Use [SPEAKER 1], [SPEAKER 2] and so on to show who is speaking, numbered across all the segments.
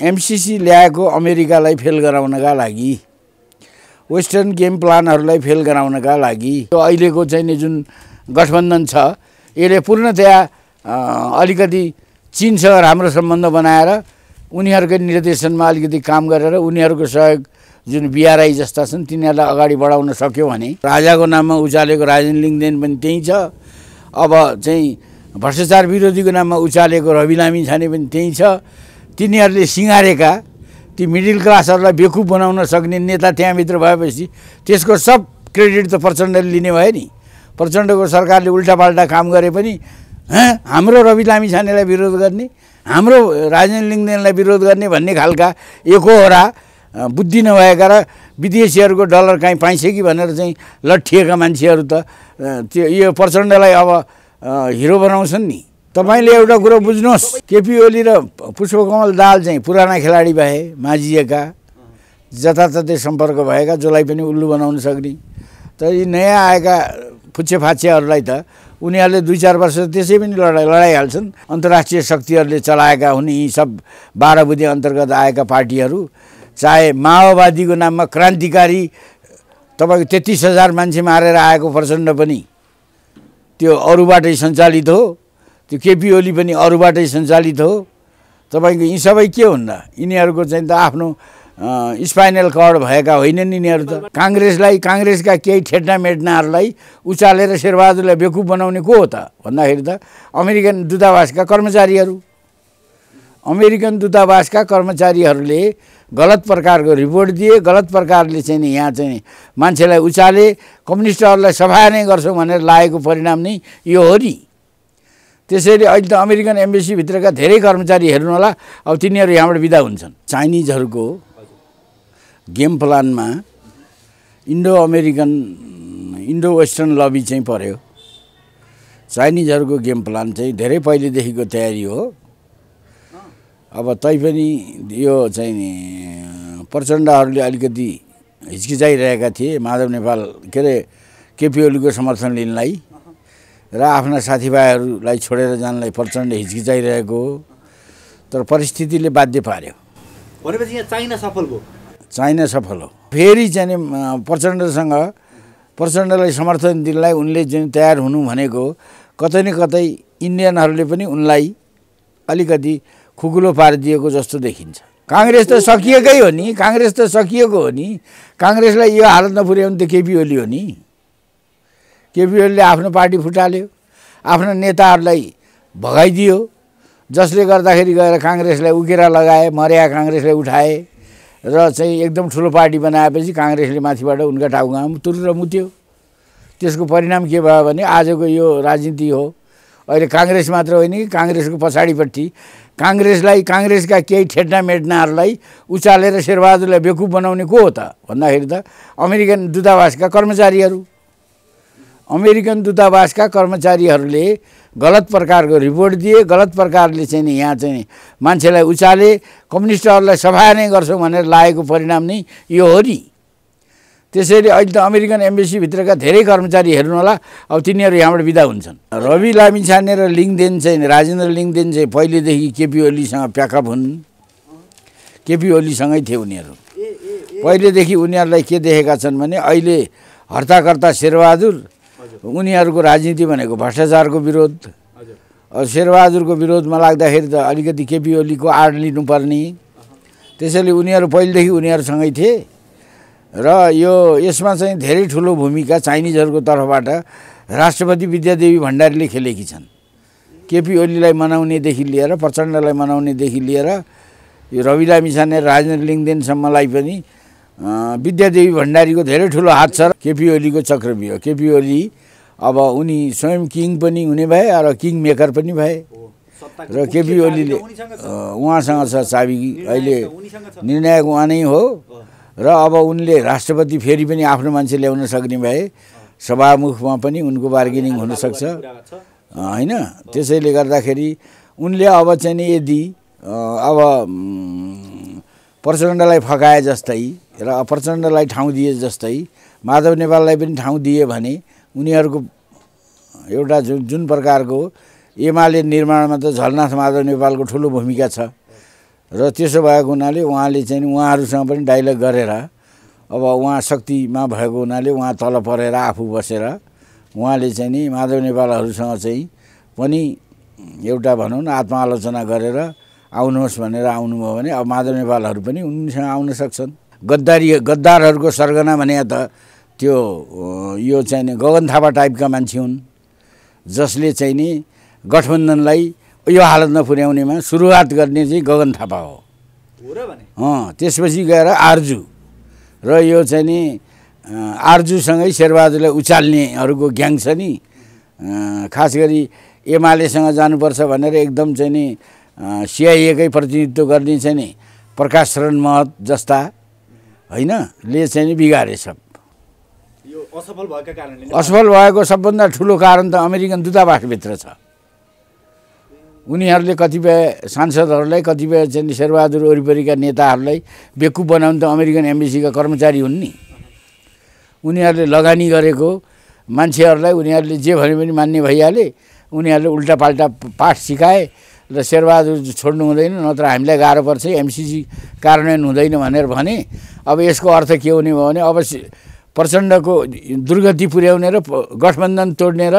[SPEAKER 1] MCC ल्याएको अमेरिकालाई fail गराउनका लागि वेस्टर्न गेम प्लानहरूलाई फेल गराउनका लागि। यो अहिलेको चाहिँ जुन गठबन्धन छ यसले पूर्णतया अलिकति चिनसँग राम्रो सम्बन्ध बनाएर उनीहरूकै निर्देशनमा अलिकति काम गरेर उनीहरूको सहयोग जुन बिआरआई जस्ता छन् तिनीहरूलाई अगाडि बढाउन सक्यो भने राजाको नाममा उचालेको राजेन्द्र लिङ्गदेन पनि त्यहीँ छ। अब चाहिँ भ्रष्टाचार विरोधीको नाममा उचालेको रवि लामी छाने पनि त्यहीँ छ। तिनीहरूले सिँगारेका ती मिडल क्लासहरूलाई बेकुब बनाउन सक्ने नेता त्यहाँभित्र भएपछि त्यसको सब क्रेडिट त प्रचण्डले लिने भयो नि। प्रचण्डको सरकारले उल्टापाल्टा काम गरे पनि हाम्रो रवि लामी छानेलाई विरोध गर्ने हाम्रो राजेन्द्र लिङ्गदेनलाई विरोध गर्ने भन्ने खालका एकहोरा बुद्धि नभएका र विदेशीहरूको डलर काहीँ पाइन्छ कि भनेर चाहिँ लट्ठिएका मान्छेहरू त त्यो यो प्रचण्डलाई अब हिरो बनाउँछन् नि। तपाईँले एउटा कुरो बुझ्नुहोस्। केपी ओली र पुष्पकमल दाल चाहिँ पुराना खेलाडी भए माझिएका जताततै सम्पर्क भएका जसलाई पनि उल्लु बनाउन सक्ने। तर यी नयाँ आएका फुच्चे फाच्चेहरूलाई त उनीहरूले दुई चार वर्ष त्यसै पनि लडाइ लडाइहाल्छन्। अन्तर्राष्ट्रिय शक्तिहरूले चलाएका हुन् यी सब बाह्र बुधे अन्तर्गत आएका पार्टीहरू। चाहे माओवादीको नाममा क्रान्तिकारी तपाईँको तेत्तिस हजार मान्छे मारेर आएको प्रचण्ड पनि। त्यो अरूबाटै सञ्चालित हो। त्यो केपी ओली पनि अरूबाटै सञ्चालित हो। तपाईँको यी सबै के हुन् र यिनीहरूको चाहिँ त आफ्नो स्पाइनल कर्ड भएका होइनन् यिनीहरू त। काङ्ग्रेसलाई काङ्ग्रेसका केही ठेट्ना मेट्नाहरूलाई उचालेर शेरबहादुरलाई बेकुब बनाउने को हो त? भन्दाखेरि त अमेरिकन दूतावासका कर्मचारीहरू। अमेरिकन दूतावासका कर्मचारीहरूले गलत प्रकारको रिपोर्ट दिए गलत प्रकारले चाहिँ यहाँ चाहिँ मान्छेलाई उचाले कम्युनिस्टहरूलाई सफा नै गर्छौँ भनेर लागेको परिणाम नै यो हो नि। त्यसैले अहिले त अमेरिकन एम्बेसीभित्रका धेरै कर्मचारी हेर्नु होला अब तिनीहरू यहाँबाट बिदा हुन्छन्। चाइनिजहरूको गेम प्लानमा Indo American Indo Western lobby चाहिँ पर्यो। चाइनिजहरूको गेम प्लान चाहिँ धेरै पहिलेदेखिको तयारी हो। अब तैपनि यो चाहिँ प्रचण्डहरूले अलिकति हिचकिचाइरहेका थिए। माधव नेपाल के अरे केपी ओलीको समर्थन लिनलाई। र आफ्ना साथीभाइहरूलाई छोडेर जानलाई प्रचण्ड हिचकिचाइरहेको हो। तर परिस्थितिले बाध्य पार्यो।
[SPEAKER 2] भनेपछि यहाँ चाइना सफल भयो।
[SPEAKER 1] चाइना सफल हो। फेरि चाहिँ प्रचण्डसँग प्रचण्डलाई समर्थन दिनलाई उनले जुन तयार हुनु भनेको कतै न कतै इन्डियनहरूले पनि उनलाई अलिकति खुकुलो पारिदिएको जस्तो देखिन्छ। काङ्ग्रेस त सकिएकै हो नि काङ्ग्रेस त सकिएको हो नि। काङ्ग्रेसलाई यो हालतमा पुर्याउनु त केपी ओली हो नि। केपी ओलीले आफ्नो पार्टी फुटाल्यो आफ्ना नेताहरूलाई भगाइदियो जसले गर्दाखेरि गएर काङ्ग्रेसलाई उकेरा लगाए मर्या काङ्ग्रेसलाई उठाए र चाहिँ एकदम ठुलो पार्टी बनाएपछि काङ्ग्रेसले माथिबाट उनका टाउकामा तुरेर मुत्यो। त्यसको परिणाम के भयो भने आजको यो राजनीति हो। अहिले काङ्ग्रेस मात्र होइन कि काङ्ग्रेसको पछाडिपट्टि काङ्ग्रेसलाई काङ्ग्रेसका केही ठेट्ना मेट्नाहरूलाई उचालेर शेरबहादुरलाई बेकुब बनाउने को हो त? भन्दाखेरि त अमेरिकन दूतावासका कर्मचारीहरू। अमेरिकन दूतावासका कर्मचारीहरूले गलत प्रकारको रिपोर्ट दिए। गलत प्रकारले चाहिँ नि यहाँ चाहिँ मान्छेलाई उचाले कम्युनिस्टहरूलाई सफा नै गर्छौँ भनेर लागेको परिणाम नै यो हो नि। त्यसैले अहिले त अमेरिकन एम्बेसीभित्रका धेरै कर्मचारी हेर्नु होला। अब तिनीहरू यहाँबाट बिदा हुन्छन्। रवि लामिछाने र लिङदेन चाहिँ राजेन्द्र लिङदेन चाहिँ पहिलेदेखि केपी ओलीसँग प्याकअप हुन्। केपी ओलीसँगै थिए उनीहरू। पहिलेदेखि उनीहरूलाई के देखेका छन् भने अहिले हर्ताकर्ता शेरबहादुर उनीहरूको राजनीति भनेको भ्रष्टाचारको विरोध शेरबहादुरको विरोधमा लाग्दाखेरि त अलिकति केपी ओलीको आड लिनुपर्ने। त्यसैले उनीहरू पहिलेदेखि उनीहरूसँगै थिए। र यो यसमा चाहिँ धेरै ठुलो भूमिका चाइनिजहरूको तर्फबाट राष्ट्रपति विद्यादेवी भण्डारीले खेलेकी छन्। केपी ओलीलाई मनाउनेदेखि लिएर प्रचण्डलाई मनाउनेदेखि लिएर यो रवि लामिछाने राजेन्द्र लिङदेनसम्मलाई पनि विद्यादेवी भण्डारीको धेरै ठुलो हात छ केपी ओलीको चक्रव्यूह केपी ओली अब उनी स्वयं किङ पनि हुने भए र किङ मेकर पनि भए। र केपी ओलीले उहाँसँग छ चाबी। अहिले
[SPEAKER 2] निर्णायक
[SPEAKER 1] उहाँ नै हो। र अब उनले राष्ट्रपति फेरि पनि आफ्नो मान्छे ल्याउन सक्ने भए सभामुखमा पनि उनको बार्गेनिङ हुनसक्छ। होइन? त्यसैले गर्दाखेरि उनले अब चाहिँ नि यदि अब प्रचण्डलाई फकाए जस्तै र प्रचण्डलाई ठाउँ दिए जस्तै माधव नेपाललाई पनि ठाउँ दिए भने उनीहरूको एउटा जुन जुन प्रकारको एमाले निर्माणमा त झलनाथ माधव नेपालको ठुलो भूमिका छ। र त्यसो भएको हुनाले उहाँले चाहिँ उहाँहरूसँग पनि डाइलग गरेर अब उहाँ शक्तिमा भएको हुनाले उहाँ तल परेर आफू बसेर उहाँले चाहिँ नि माधव नेपालहरूसँग चाहिँ पनि एउटा भनौँ न आत्मआलोचना गरेर आउनुहोस् भनेर आउनुभयो भने अब माधव नेपालहरू पनि उनीसँग आउन सक्छन्। गद्दारी गद्दारहरूको सरगना भने त त्यो यो चाहिँ नि गगन थापा टाइपका मान्छे हुन्। जसले चाहिँ नि गठबन्धनलाई यो हालतमा पुर्याउनेमा सुरुवात गर्ने चाहिँ गगन थापा हो। अँ त्यसपछि गएर आर्जु। र यो चाहिँ नि आर्जुसँगै शेरबहादुरलाई उचाल्नेहरूको ग्याङ छ नि। खास गरी एमालेसँग जानुपर्छ भनेर एकदम चाहिँ नि सिआइएकै प्रतिनिधित्व गर्ने चाहिँ नि। प्रकाश शरण महत जस्ता होइन? ले चाहिँ नि बिगारे सब।
[SPEAKER 2] यो असफल भएका कारणले
[SPEAKER 1] असफल भएको सबभन्दा ठुलो कारण त अमेरिकन दूतावासभित्र छ। उनीहरूले कतिपय सांसदहरूलाई कतिपय चाहिँ शेरबहादुर वरिपरिका नेताहरूलाई बेकुब बनाउनु त अमेरिकन एम्बेसीका कर्मचारी हुन् नि। उनीहरूले लगानी गरेको मान्छेहरूलाई उनीहरूले जे भने पनि मान्ने भइहाले उनीहरूले उल्टापाल्टा पाठ सिकाए र शेरबहादुर छोड्नु हुँदैन नत्र हामीलाई गाह्रो पर्छ एमसिसी कार्यान्वयन हुँदैन भनेर भने अब यसको अर्थ के हुने भयो भने अब प्रचण्डको दुर्गति पुर्याउने र गठबन्धन तोड्ने र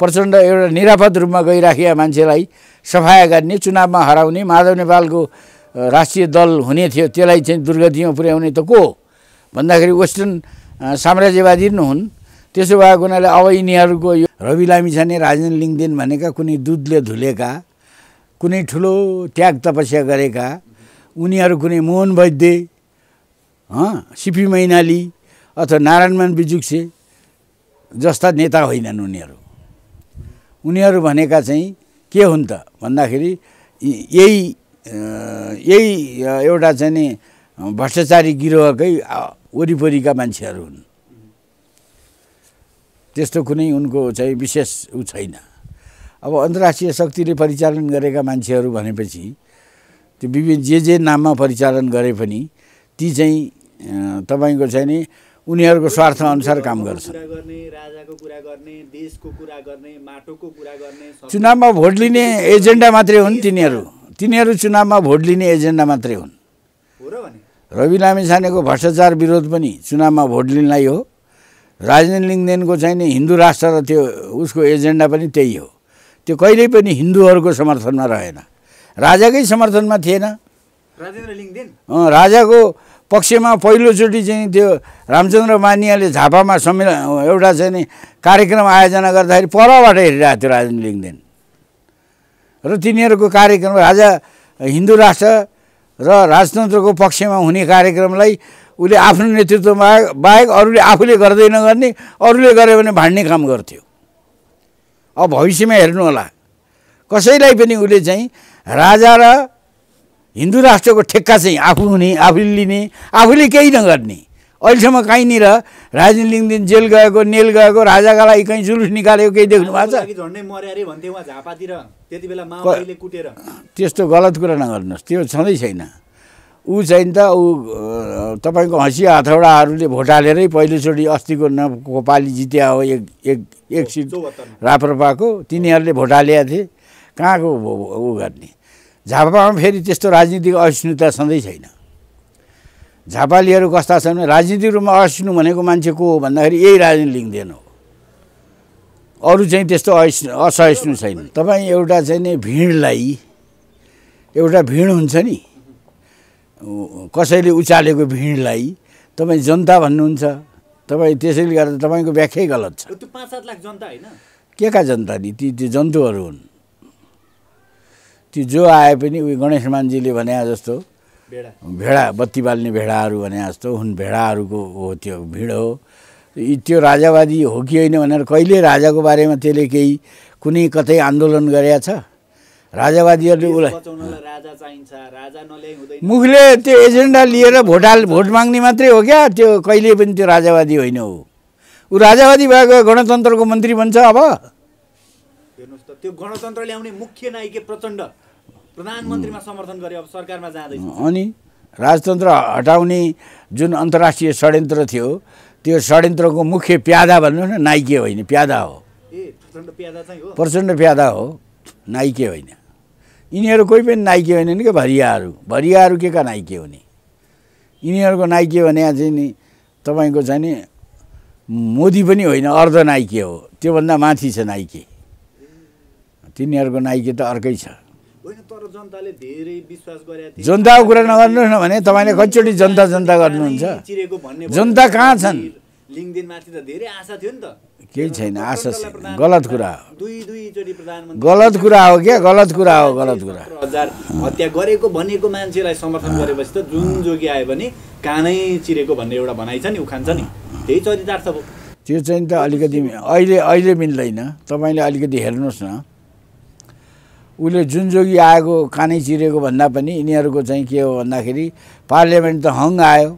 [SPEAKER 1] प्रचण्ड एउटा निरापद रूपमा गइराखेका मान्छेलाई सफाया गर्ने चुनावमा हराउने माधव नेपालको राष्ट्रिय दल हुने थियो त्यसलाई चाहिँ दुर्गतिमा पुर्याउने त को? भन्दाखेरि वेस्टर्न साम्राज्यवादी नै हुन्। त्यसो भएको हुनाले अब यिनीहरूको यो रवि लामिछाने राजेन्द्र लिङदेन भनेका कुनै दुधले धुलेका कुनै ठुलो त्याग तपस्या गरेका उनीहरू कुनै मोहन वैद्य सिपी मैनाली अथवा नारायणमान बिजुक्से जस्ता नेता होइनन् उनीहरू। उनीहरू भनेका चाहिँ के हुन् त? भन्दाखेरि यही यही एउटा चाहिँ नि भ्रष्टाचारी गिरोहकै वरिपरिका मान्छेहरू हुन्। त्यस्तो कुनै उनको चाहिँ विशेष ऊ छैन। अब अन्तर्राष्ट्रिय शक्तिले परिचालन गरेका मान्छेहरू भनेपछि त्यो विभिन्न जे जे नाममा परिचालन गरे पनि ती चाहिँ तपाईँको चाहिँ नि उनीहरूको स्वार्थ अनुसार काम गर्छन्। चुनावमा भोट लिने एजेन्डा मात्रै हुन् तिनीहरू। तिनीहरू चुनावमा भोट लिने एजेन्डा मात्रै हुन्। रवि लामिछानेको भ्रष्टाचार विरोध पनि चुनावमा भोट लिनलाई हो। राजेन्द्र लिङदेनको चाहिँ नि हिन्दू राष्ट्र र त्यो उसको एजेन्डा पनि त्यही हो। त्यो कहिल्यै पनि हिन्दूहरूको समर्थनमा रहेन। राजाकै समर्थनमा थिएन। राजाको पक्षमा पहिलोचोटि चाहिँ त्यो रामचन्द्र मानियाले झापामा सम्मेलन एउटा चाहिँ नि कार्यक्रम आयोजना गर्दाखेरि परबाट हेरिरहेको थियो राजेन्द्र लिङदेन र तिनीहरूको कार्यक्रम राजा हिन्दू राष्ट्र र राजतन्त्रको पक्षमा हुने कार्यक्रमलाई उसले आफ्नो नेतृत्व बाहेक बाहेक अरूले आफूले गर्दै नगर्ने अरूले गऱ्यो भने भाँड्ने काम गर्थ्यो। अब भविष्यमा हेर्नु होला। कसैलाई पनि उसले चाहिँ राजा र हिन्दू राष्ट्रको ठेक्का चाहिँ आफू हुने आफूले लिने आफूले केही नगर्ने। अहिलेसम्म कहीँनिर राजेन्द्र लिङदेन जेल गएको नेल गएको राजाका लागि कहीँ जुलुस निकालेको केही देख्नु भएको छ? त्यस्तो गलत कुरा नगर्नुहोस्। त्यो छँदै छैन। ऊ चाहिँ त ऊ तपाईँको हँसिया हथौडाहरूले भोट हालेरै पहिलोचोटि अस्तिको न पालि जित्या हो एक एक एक सिट राप्रपाको तिनीहरूले भोट हालेका थिए। कहाँको ऊ गर्ने? झापामा फेरि त्यस्तो राजनीतिक असहिष्णुता सधैँ छैन। झापालीहरू कस्ता छन्? राजनीतिक रूपमा असहिष्णु भनेको मान्छे को हो भन्दाखेरि यही राजनीति लिङ्दैन हो। अरू चाहिँ त्यस्तो अहिष्णु असहिष्णु छैन। तपाईँ एउटा चाहिँ नि भिडलाई एउटा भिड हुन्छ नि। कसैले उचालेको भिडलाई तपाईँ जनता भन्नुहुन्छ तपाईँ त्यसैले गर्दा तपाईँको व्याख्यै गलत छ।
[SPEAKER 2] त्यो पाँच सात लाख जनता होइन?
[SPEAKER 1] के का जनता नि ती त्यो जन्तुहरू हुन्। ती जो आए पनि उयो गणेश मान्जीले भने जस्तो
[SPEAKER 2] भेडा
[SPEAKER 1] बत्ती बाल्ने भेडाहरू भने जस्तो हुन् भेडाहरूको हो त्यो भिड हो। यी त्यो राजावादी हो कि होइन भनेर कहिले राजाको बारेमा त्यसले केही कुनै कतै आन्दोलन गरेका छ? राजावादीहरूले उसलाई मुखले त्यो एजेन्डा लिएर भोट हाल भोट माग्ने मात्रै हो क्या? त्यो कहिले पनि त्यो राजावादी होइन हो। ऊ राजावादी भएको गणतन्त्रको मन्त्री बन्छ अब।
[SPEAKER 2] हेर्नुहोस् त त्यो गणतन्त्र ल्याउने मुख्य नायिके प्रचण्ड। प्रधानमन्त्रीमा समर्थन गरे अब सरकारमा जाँदैछ।
[SPEAKER 1] अनि राजतन्त्र हटाउने जुन अन्तर्राष्ट्रिय षड्यन्त्र थियो त्यो षड्यन्त्रको मुख्य प्यादा भन्नु न नाइके होइन प्यादा हो।
[SPEAKER 2] ए प्रचण्ड प्यादा चाहिँ हो।
[SPEAKER 1] प्रचण्ड प्यादा हो नाइके होइन। यिनीहरू कोही पनि नाइके होइनन् क्या भरियाहरू? भरियाहरू के का नाइके हुने? यिनीहरूको नाइके भने चाहिँ नि तपाईँको चाहिँ नि मोदी पनि होइन अर्ध नाइके हो। त्योभन्दा माथि छ नाइके। तिनीहरूको नाइके त अर्कै छ। जनताको कुरा नगर्नुहोस् न भने तपाईँले कतिचोटि जनता जनता गर्नुहुन्छ। जनता कहाँ छन्?
[SPEAKER 2] लिङ्गदेनमाथि त धेरै आशा थियो नि त।
[SPEAKER 1] केही छैन आशा छैन गलत कुरा हो।
[SPEAKER 2] दुई दुईचोटि प्रधानमन्त्री
[SPEAKER 1] गलत कुरा हो क्या? गलत कुरा हो गलत कुरा।
[SPEAKER 2] हजार हत्या गरेको भनेको मान्छेलाई समर्थन गरेपछि त जुन जोगी आयो भने कानै चिरेको भन्ने एउटा भनाइ छ नि उखान छ नि। त्यही चरितार्थ भयो
[SPEAKER 1] त्यो चाहिँ त अलिकति अहिले अहिले मिल्दैन। तपाईँले अलिकति हेर्नुहोस् न। उसले जुन जोगी आएको कानै चिरेको भन्दा पनि यिनीहरूको चाहिँ के हो भन्दाखेरि पार्लियामेन्ट त हङ आयो।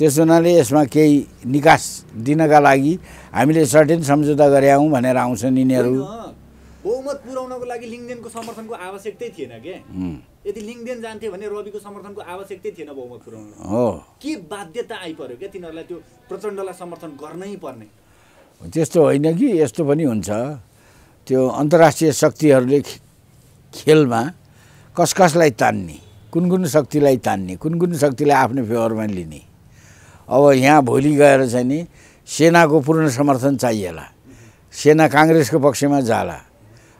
[SPEAKER 1] त्यस हुनाले यसमा केही निकास दिनका लागि हामीले सर्टेन सम्झौता गरे हौँ भनेर आउँछन् यिनीहरू
[SPEAKER 2] बहुमत पुर्याउनको लागि लिङ्गदेनको समर्थनको आवश्यकतै थिएन के? यदि लिङ्गदेन जान्थे भने रविको समर्थनको आवश्यकतै थिएन बहुमत पुर्याउन
[SPEAKER 1] हो।
[SPEAKER 2] के बाध्यता आइपर्यो क्या तिनीहरूलाई त्यो प्रचण्डलाई समर्थन गर्नै पर्ने?
[SPEAKER 1] त्यस्तो होइन कि यस्तो पनि हुन्छ। त्यो अन्तर्राष्ट्रिय शक्तिहरूले खेलमा कस कसलाई तान्ने कुन कुन शक्तिलाई तान्ने कुन कुन शक्तिलाई आफ्नो फेभरमा लिने। अब यहाँ भोलि गएर चाहिँ नि सेनाको पूर्ण समर्थन चाहिएला। सेना काङ्ग्रेसको पक्षमा जाला।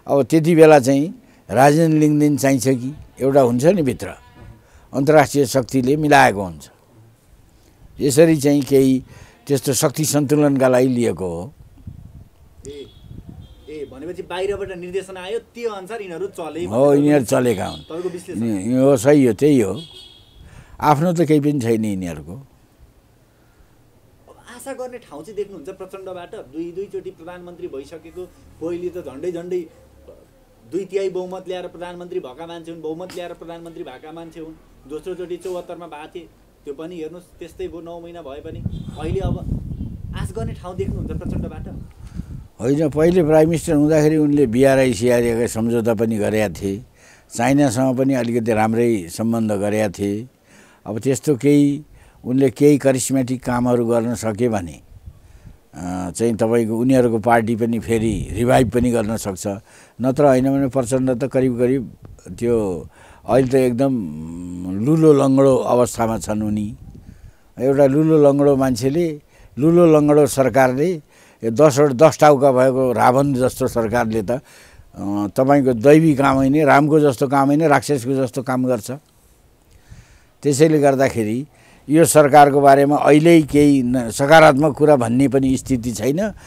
[SPEAKER 1] अब त्यति बेला चाहिँ राजेन्द्र लिङ्गदेन चाहिन्छ कि? एउटा हुन्छ नि भित्र। अन्तर्राष्ट्रिय शक्तिले मिलाएको हुन्छ। यसरी चाहिँ केही त्यस्तो शक्ति सन्तुलनका लागि लिएको हो।
[SPEAKER 2] भनेपछि बाहिरबाट निर्देशन आयो त्यो अनुसार यिनीहरू चले
[SPEAKER 1] हो यिनीहरू चलेका हुन्। हो सही हो त्यही हो। आफ्नो त केही पनि छैन यिनीहरूको।
[SPEAKER 2] आशा गर्ने ठाउँ चाहिँ देख्नुहुन्छ प्रचण्डबाट। दुई दुईचोटि प्रधानमन्त्री भइसकेको पहिले त झन्डै झन्डै दुई तिहाई बहुमत ल्याएर प्रधानमन्त्री भएका मान्छे हुन् बहुमत ल्याएर प्रधानमन्त्री भएका मान्छे हुन्। दोस्रोचोटि चौहत्तरमा भएको थिए त्यो पनि हेर्नुहोस् त्यस्तै भयो नौ महिना भए पनि। अहिले अब आश गर्ने ठाउँ देख्नुहुन्छ प्रचण्डबाट?
[SPEAKER 1] होइन पहिले प्राइम मिनिस्टर हुँदाखेरि उनले बिआरआई सिआरएका सम्झौता पनि गरेका थिए। चाइनासँग पनि अलिकति राम्रै सम्बन्ध गरेका थिए। अब त्यस्तो केही उनले केही करिस्मेटिक कामहरू गर्न सके भने चाहिँ तपाईँको उनीहरूको पार्टी पनि फेरि रिभाइभ पनि गर्न सक्छ। नत्र होइन भने प्रचण्ड त करिब करिब त्यो अहिले त एकदम लुलो लङ्गडो अवस्थामा छन् उनी। एउटा लुलो लङ्गडो मान्छेले लुलो लङ्गडो सरकारले यो दसवटा दस टाउका भएको रावण जस्तो सरकारले त तपाईँको दैवी काम होइन रामको जस्तो काम होइन राक्षसको जस्तो काम गर्छ। त्यसैले गर्दाखेरि यो सरकारको बारेमा अहिल्यै केही सकारात्मक कुरा भन्ने पनि स्थिति छैन।